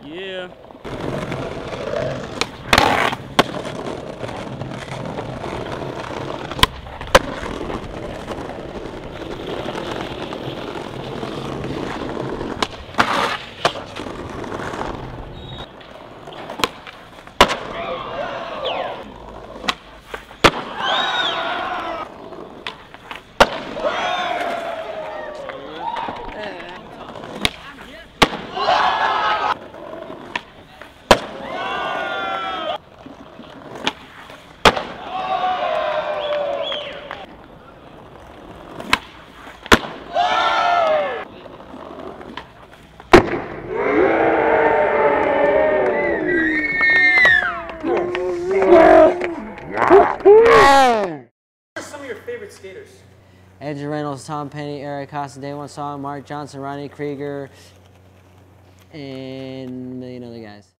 Yeah. Your favorite skaters? Edge Reynolds, Tom Penny, Eric Koston, Day One Song, Mark Johnson, Ronnie Creager, and a million other guys.